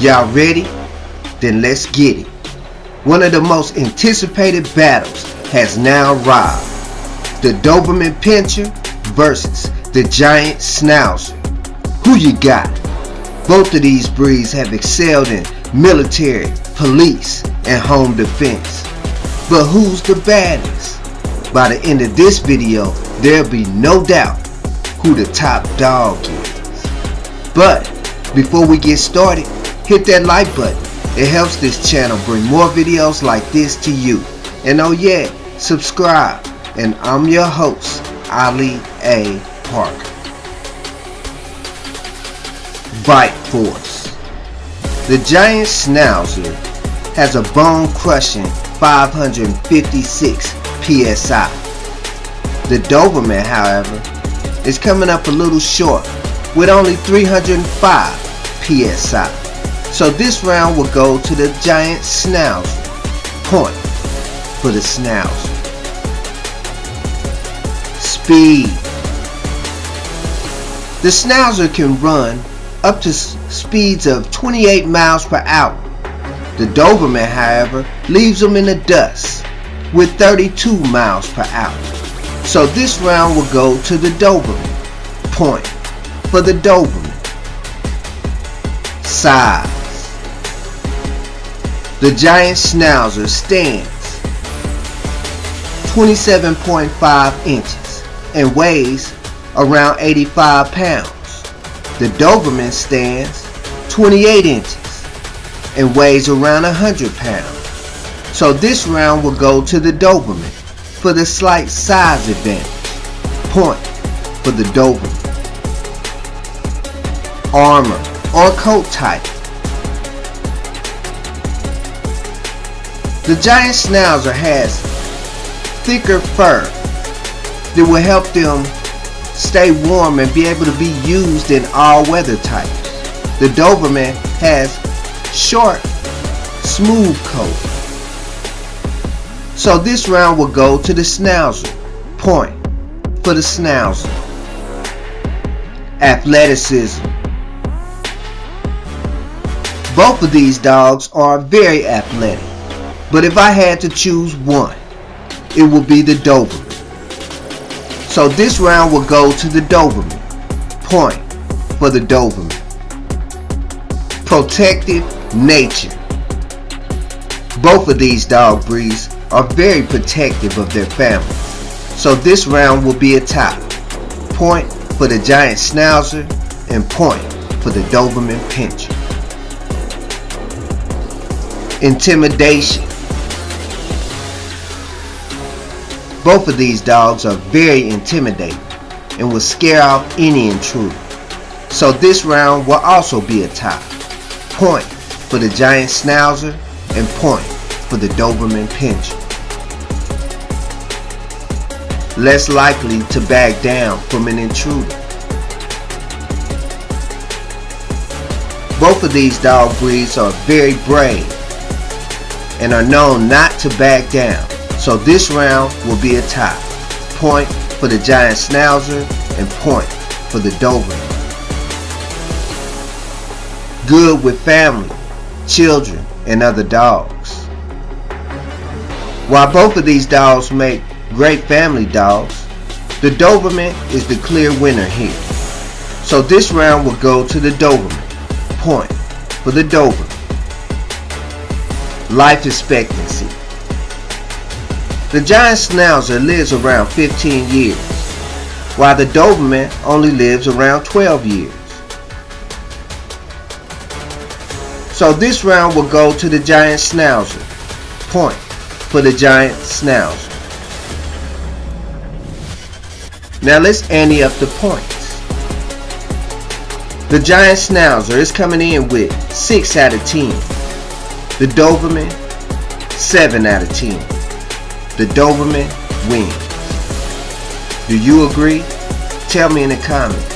Y'all ready? Then let's get it. One of the most anticipated battles has now arrived. The Doberman Pinscher versus the Giant Schnauzer. Who you got? Both of these breeds have excelled in military, police, and home defense. But who's the baddest? By the end of this video, there'll be no doubt who the top dog is. But before we get started, hit that like button. It helps this channel bring more videos like this to you. And oh yeah, subscribe. And I'm your host, Ali A. Parker. Bite Force. The giant schnauzer has a bone-crushing 556 psi. The Doberman, however, is coming up a little short with only 305 psi. So this round will go to the giant schnauzer. Point for the schnauzer. Speed. The schnauzer can run up to speeds of 28 miles per hour. The Doberman, however, leaves them in the dust with 32 miles per hour. So this round will go to the Doberman. Point for the Doberman. Size. The giant schnauzer stands 27.5 inches and weighs around 85 pounds. The Doberman stands 28 inches and weighs around 100 pounds. So this round will go to the Doberman for the slight size advantage. Point for the Doberman. Armor or coat type. The giant schnauzer has thicker fur that will help them stay warm and be able to be used in all weather types. The Doberman has short, smooth coat. So this round will go to the Schnauzer. Point for the Schnauzer. Athleticism. Both of these dogs are very athletic. But if I had to choose one, it would be the Doberman. So this round will go to the Doberman. Point for the Doberman. Protective nature. Both of these dog breeds are very protective of their families. So this round will be a tie. Point for the Giant Schnauzer and point for the Doberman Pinscher. Intimidation. Both of these dogs are very intimidating and will scare off any intruder. So this round will also be a tie. Point for the Giant Schnauzer and point for the Doberman Pinscher. Less likely to back down from an intruder. Both of these dog breeds are very brave and are known not to back down so this round will be a tie. Point for the Giant Schnauzer and point for the Doberman. Good with family, children, and other dogs. While both of these dogs make great family dogs, the Doberman is the clear winner here. So this round will go to the Doberman. Point for the Doberman. Life expectancy. The giant schnauzer lives around 15 years, while the Doberman only lives around 12 years. So this round will go to the giant schnauzer. Point for the giant schnauzer. Now let's ante up the points. The giant schnauzer is coming in with 6 out of 10. The Doberman, 7 out of 10 the Doberman wins. Do you agree? Tell me in the comments.